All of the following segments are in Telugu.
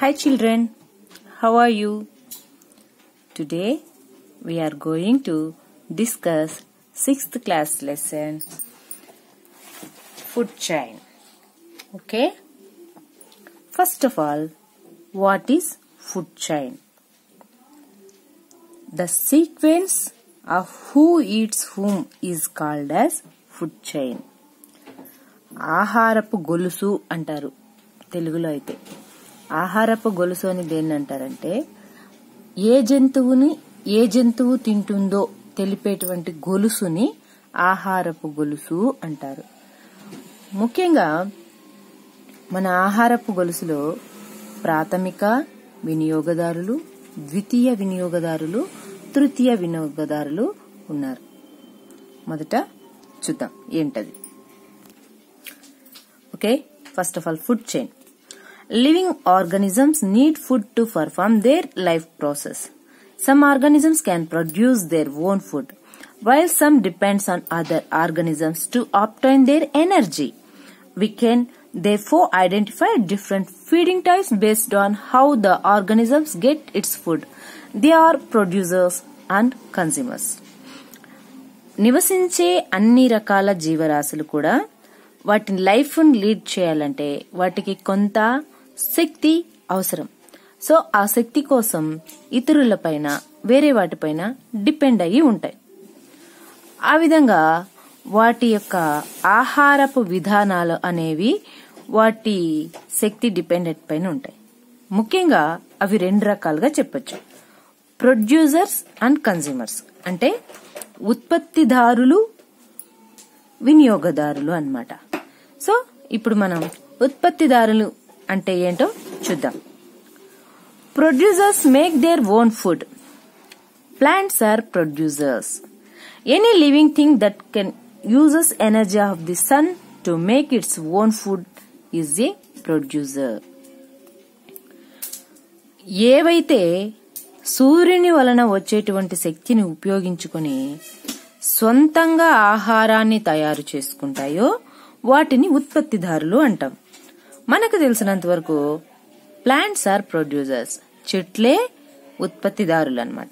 Hi children, how are you? Today we are going to discuss 6th class lesson food chain. Okay? First of all, what is food chain? The sequence of who eats whom is called as food chain. ఆహారపు గొలుసు అంటారు తెలుగులో అయితే ఆహారపు గొలుసు అని దేన్ని అంటారంటే ఏ జంతువుని ఏ జంతువు తింటుందో తెలిపేటువంటి గొలుసుని ఆహారపు గొలుసు అంటారు. ముఖ్యంగా మన ఆహారపు గొలుసులో ప్రాథమిక వినియోగదారులు ద్వితీయ వినియోగదారులు తృతీయ వినియోగదారులు ఉన్నారు. మొదట చూద్దాం ఏంటది. Okay first of all food chain. Living organisms need food to perform their life process some organisms can produce their own food while some depends on other organisms to obtain their energy we can therefore identify different feeding types based on how the organisms get its food they are producers and consumers నివసించే అన్ని రకాల జీవరాశులు కూడా వాటిని లైఫ్ లీడ్ చేయాలంటే వాటికి కొంత శక్తి అవసరం. సో ఆ శక్తి కోసం ఇతరులపైన వేరే వాటిపైన డిపెండ్ అయ్యి ఉంటాయి. ఆ విధంగా వాటి యొక్క ఆహారపు విధానాలు అనేవి వాటి శక్తి డిపెండెంట్ పైన ఉంటాయి. ముఖ్యంగా అవి రెండు రకాలుగా చెప్పొచ్చు. ప్రొడ్యూసర్స్ అండ్ కన్జ్యూమర్స్ అంటే ఉత్పత్తిదారులు వినియోగదారులు అన్నమాట. సో ఇప్పుడు మనం ఉత్పత్తిదారులు అంటే ఏంటో చూద్దాం. Producers make their own food plants are producers any living thing that can uses energy of the sun to make its own food is the producer ఏవైతే సూర్యుని వలన వచ్చేటువంటి శక్తిని ఉపయోగించుకుని సొంతంగా ఆహారాన్ని తయారు చేసుకుంటాయో వాటిని ఉత్పత్తిదారులు అంటాం. మనకు తెలిసినంత వరకు ప్లాంట్స్ ఆర్ ప్రొడ్యూసర్స్ చెట్లే ఉత్పత్తిదారులు అన్నమాట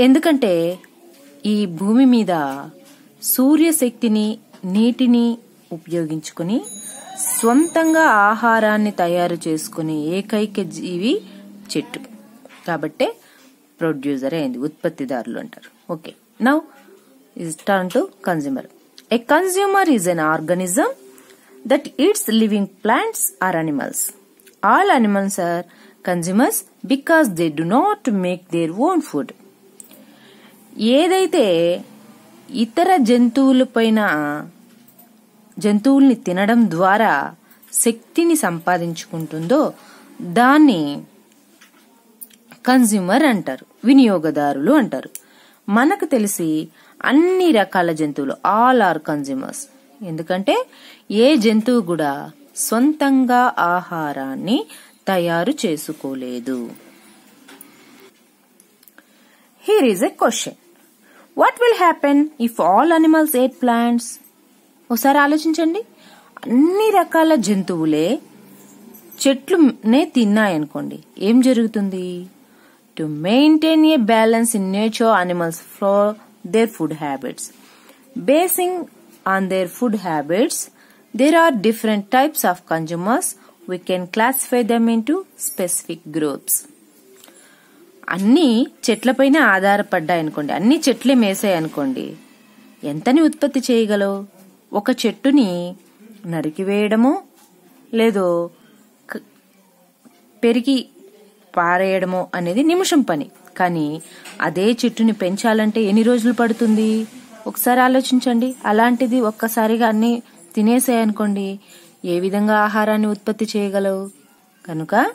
ఎందుకంటే ఈ భూమి మీద సూర్యశక్తిని నీటిని ఉపయోగించుకుని స్వంతంగా ఆహారాన్ని తయారు చేసుకునే ఏకైక జీవి చెట్టు. కాబట్టే ప్రొడ్యూసర్ అయింది ఉత్పత్తిదారులు అంటారు. Okay. Now its turn to consumer a consumer is an organism that eats living plants or animals all animals are consumers because they do not make their own food ఏదైతే ఇతర జంతువులపైన జంతువుల్ని తినడం ద్వారా శక్తిని సంపాదించుకుంటుందో దాన్ని కన్జ్యూమర్ అంటారు వినియోగదారులు అంటారు. మనకు తెలిసి అన్ని రకాల జంతువులు ఆల్ ఆర్ కన్జ్యూమర్స్ ఎందుకంటే ఏ జంతువు కూడా సొంతంగా ఆహారాన్ని తయారు చేసుకోలేదు. Here is a question what will happen if all animals ate plants ఒకసారి ఆలోచించండి. అన్ని రకాల జంతువులే చెట్లునే తిన్నాయనుకోండి. ఏం జరుగుతుంది? To maintain a balance in nature animals for their food habits basing on their food habits there are different types of consumers. We can classify them into specific specific groups అన్ని చెట్లపైన ఆధారపడ్డాయనుకోండి అన్ని చెట్లే మేసాయనుకోండి ఎంతని ఉత్పత్తి చేయగలవు? ఒక చెట్టుని నరికివేయడమో లేదో పెరిగి పారేయడమో అనేది నిమిషం పని. కానీ అదే చెట్టుని పెంచాలంటే ఎన్ని రోజులు పడుతుంది? ఒకసారి ఆలోచించండి. అలాంటిది ఒక్కసారిగా అన్ని తినేసాయనుకోండి ఏ విధంగా ఆహారాన్ని ఉత్పత్తి చేయగలవు? కనుక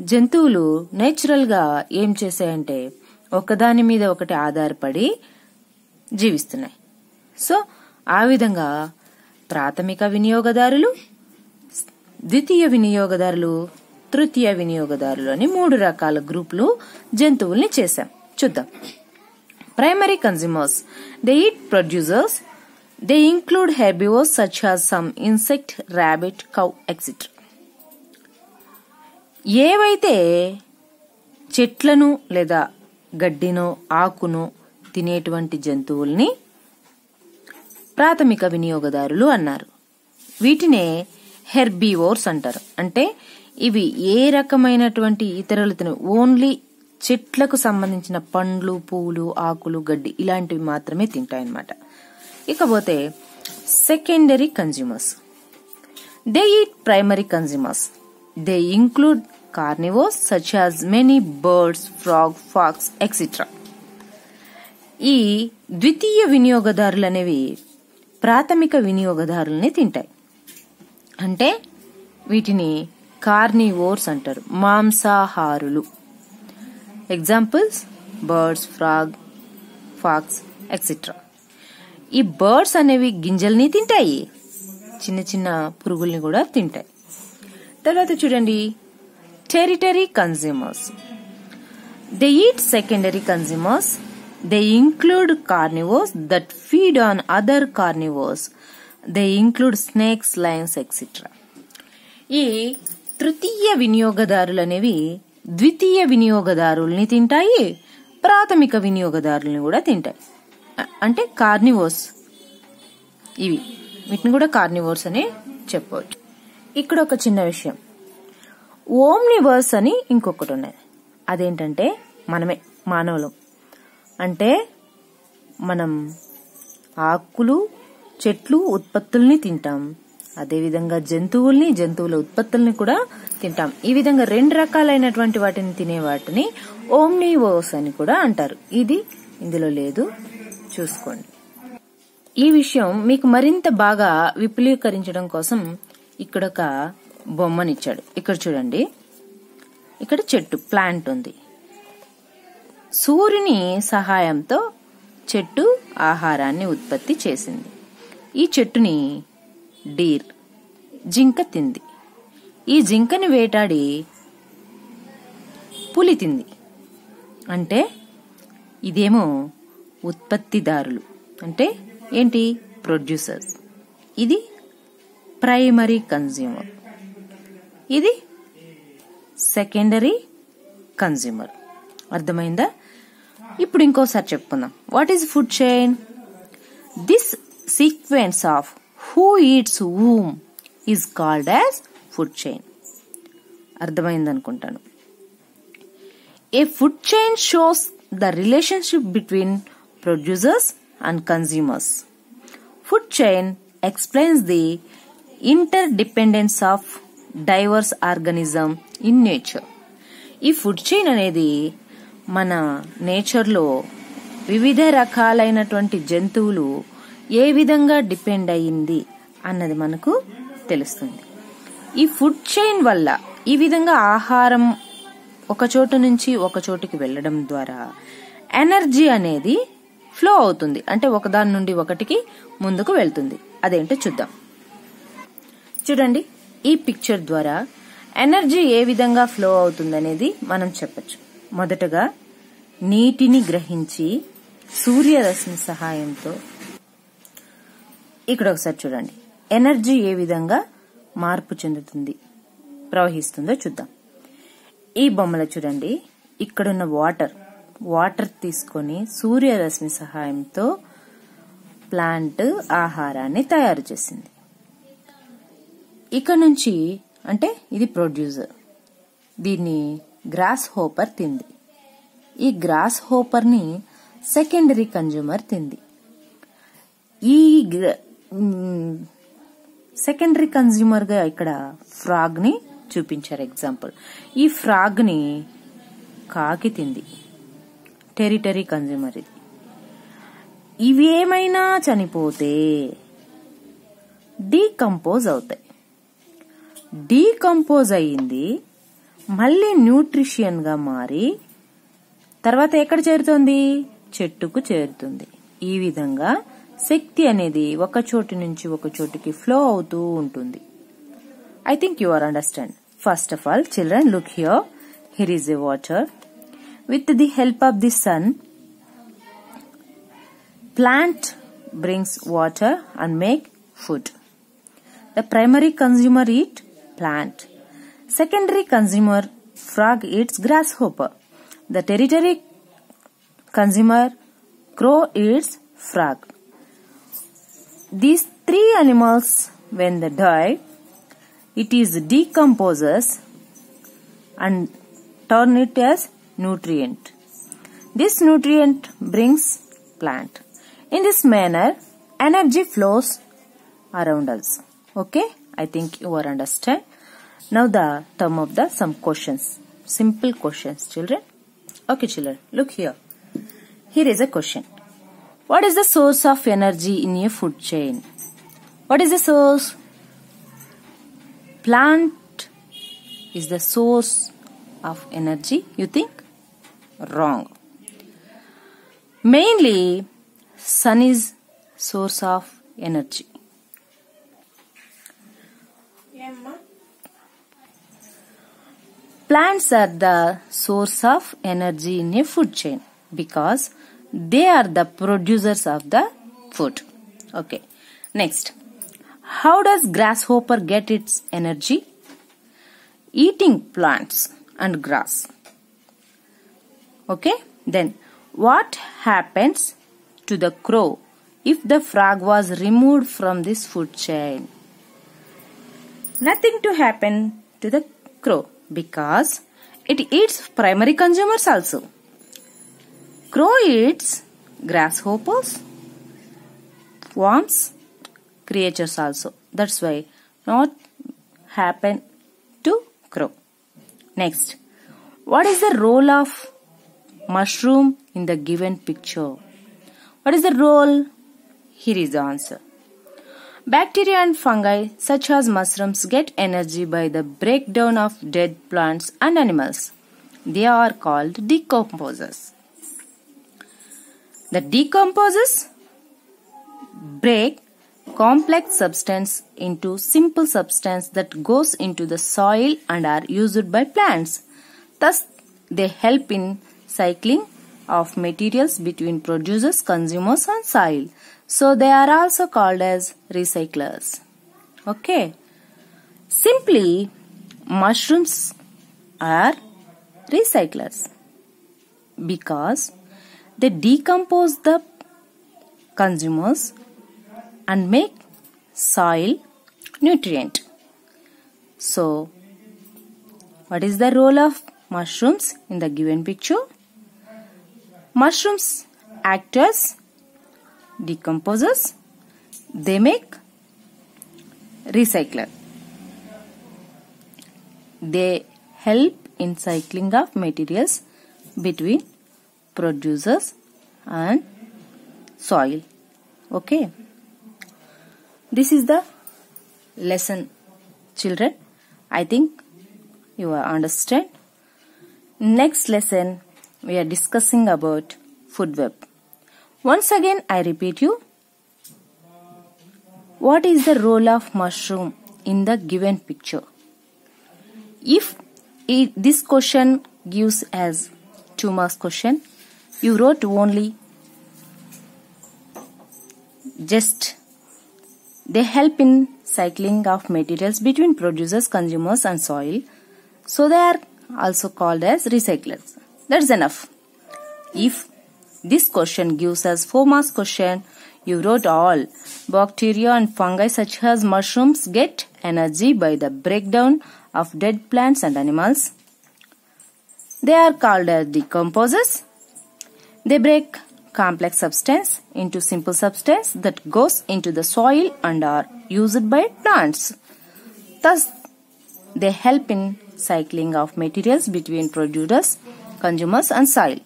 జంతువులు నేచురల్గా ఏం చేశాయంటే ఒకదాని మీద ఒకటి ఆధారపడి జీవిస్తున్నాయి. సో ఆ విధంగా ప్రాథమిక వినియోగదారులు ద్వితీయ వినియోగదారులు తృతీయ వినియోగదారులు అని మూడు రకాల గ్రూపులు జంతువుల్ని చేశాం. చూద్దాం. Primary consumers they eat producers they include herbivores such as some insect, rabbit, cow, etc. ఏవైతే చెట్లను లేదా గడ్డినో ఆకును తినేటువంటి జంతువుల్ని ప్రాథమిక వినియోగదారులు అన్నారు. వీటినే హెర్బీవోర్స్ అంటారు. అంటే ఇవి ఏ రకమైనటువంటి ఇతరులు తిన ఓన్లీ చెట్లకు సంబంధించిన పండ్లు పూలు ఆకులు గడ్డి ఇలాంటివి మాత్రమే తింటాయన్నమాట. ఇకపోతే secondary consumers they eat primary consumers they include carnivores such as many birds frog fox etcetera ఈ ద్వితీయ వినియోగదారులు అనేవి ప్రాథమిక వినియోగదారులని తింటాయి. అంటే వీటిని కార్నివోర్స్ అంటారు మాంసాహారులు. Examples birds frog fox etcetera ఈ బర్డ్స్ అనేవి గింజల్ని తింటాయి. చిన్న చిన్న పురుగుల్ని కూడా తింటాయి. తర్వాత చూడండి. Tertiary consumers they eat secondary consumers they include carnivores that feed on other carnivores they include snakes lions etcetera ఈ తృతీయ వినియోగదారులు అనేవి ద్వితీయ వినియోగదారుల్ని తింటాయి. ప్రాథమిక వినియోగదారుల్ని కూడా తింటాయి. అంటే కార్నివోస్ ఇవి. వీటిని కూడా కార్నివోర్స్ అని చెప్పవచ్చు ఇక్కడ ఒక చిన్న విషయం. ఓమ్నివర్స్ అని ఇంకొకటి ఉన్నది. అదేంటంటే మనమే మానవులం. అంటే మనం ఆకులు చెట్లు ఉత్పత్తుల్ని తింటాం. అదేవిధంగా జంతువుల్ని జంతువుల ఉత్పత్తుల్ని కూడా తింటాం. ఈ విధంగా రెండు రకాలైనటువంటి వాటిని తినే వాటిని ఓమ్నివోస్ అని కూడా అంటారు. ఇది ఇందులో లేదు. చూసుకోండి. ఈ విషయం మీకు మరింత బాగా విపులీకరించడం కోసం ఇక్కడ ఒక బొమ్మనిచ్చాడు. ఇక్కడ చూడండి. ఇక్కడ చెట్టు ప్లాంట్ ఉంది. సూర్యుని సహాయంతో చెట్టు ఆహారాన్ని ఉత్పత్తి చేసింది. ఈ చెట్టుని డీర్ జింక తింది. ఈ జింకని వేటాడి పులి తింది. అంటే ఇదేమో ఉత్పత్తిదారులు. అంటే ఏంటి? ప్రొడ్యూసర్స్. ఇది ప్రైమరీ కన్జ్యూమర్ ఇది సెకండరీ కన్జ్యూమర్ అర్థమైందా? ఇప్పుడు ఇంకోసారి చెప్పుకుందాం. What is food chain this sequence of who eats whom is called as food chain అర్థమైందనుకుంటాను. A food chain shows the relationship between producers and consumers. Food chain explains the interdependence of diverse organism in nature ఈ ఫుడ్ చైన్ అనేది మన నేచర్లో వివిధ రకాలైనటువంటి జంతువులు ఏ విధంగా డిపెండ్ అయ్యింది అన్నది మనకు తెలుస్తుంది ఈ ఫుడ్ చైన్ వల్ల ఈ విధంగా ఆహారం ఒక చోటు నుంచి ఒక చోటుకి వెళ్ళడం ద్వారా ఎనర్జీ అనేది ఫ్లో అవుతుంది. అంటే ఒకదాని నుండి ఒకటికి ముందుకు వెళ్తుంది. అదేంటో చూద్దాం. చూడండి ఈ పిక్చర్ ద్వారా ఎనర్జీ ఏ విధంగా ఫ్లో అవుతుందనేది మనం చెప్పచ్చు. మొదటగా నీటిని గ్రహించి సూర్యరశ్మి సహాయంతో ఇక్కడ ఒకసారి చూడండి. ఎనర్జీ ఏ విధంగా మార్పు చెందుతుంది ప్రవహిస్తుందో చూద్దాం. ఈ బొమ్మలో చూడండి ఇక్కడున్న వాటర్ వాటర్ తీసుకొని సూర్యరశ్మి సహాయంతో ప్లాంట్ ఆహారాన్ని తయారు చేసింది. ఇక నుంచి అంటే ఇది ప్రొడ్యూసర్. దీన్ని గ్రాస్ హోపర్ తింది. ఈ గ్రాస్ హోపర్ని సెకండరీ కన్జ్యూమర్ తింది. ఈ సెకండరీ కన్జ్యూమర్గా ఇక్కడ ఫ్రాగ్ని చూపించారు. ఎగ్జాంపుల్. ఈ ఫ్రాగ్ని కాకి తింది. టెరిటరీ కన్జ్యూమర్ ఇది. ఏమైనా చనిపోతే డీకంపోజ్ అవుతాయి. డీకంపోజ్ అయ్యింది మళ్ళీ న్యూట్రిషియన్గా మారి తర్వాత ఎక్కడ చేరుతుంది? చెట్టుకు చేరుతుంది. ఈ విధంగా శక్తి అనేది ఒక చోటు నుంచి ఒక చోటుకి ఫ్లో అవుతూ ఉంటుంది. I think you are understand first of all children look here here is a water With the help of the sun, plant brings water and make food. The primary consumer eat plant. Secondary consumer frog eats grasshopper. The territory consumer crow eats frog. These three animals when they die it is decomposes and turn it as nutrient. This nutrient brings plant. In this manner, energy flows around us. Okay, I think you are understand. Now the term of the some questions, simple questions, children. Okay, children, look here. Here is a question. What is the source of energy in a food chain? What is the source? Plant is the source of energy. You think? Wrong. Mainly, sun is source of energy. Plants are the source of energy in a food chain because they are the producers of the food. Okay. Next. How does grasshopper get its energy? Eating plants and grass. Okay. Then what happens to the crow if the frog was removed from this food chain? Nothing to happen to the crow because it eats primary consumers also. Crow eats grasshoppers, worms, creatures also. That's why not happen to crow. Next, what is the role of mushroom in the given picture? What is the role? Here is the answer. Bacteria and fungi such as mushrooms get energy by the breakdown of dead plants and animals. They are called decomposers. The decomposers break complex substance into simple substance that goes into the soil and are used by plants. Thus, they help in cycling of materials between producers, consumers and soil. So they are also called as recyclers. Okay. Simply, mushrooms are recyclers because they decompose the consumers and make soil nutrient. So, what is the role of mushrooms in the given picture? Mushrooms act as decomposers. They make recycler. They help in cycling of materials between producers and soil. Okay. This is the lesson children. I think you understand. Next lesson we are discussing about food web. Once again I repeat you. What is the role of mushroom in the given picture? If it, this question gives as two marks question, you wrote only just they help in cycling of materials between producers, consumers and soil. So they are also called as recyclers. That's enough. If this question gives us 4 marks question, you wrote all. Bacteria and fungi such as mushrooms get energy by the breakdown of dead plants and animals. They are called as decomposers. They break complex substance into simple substance that goes into the soil and are used by plants. Thus, they help in cycling of materials between producers, consumers and soil.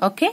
Okay?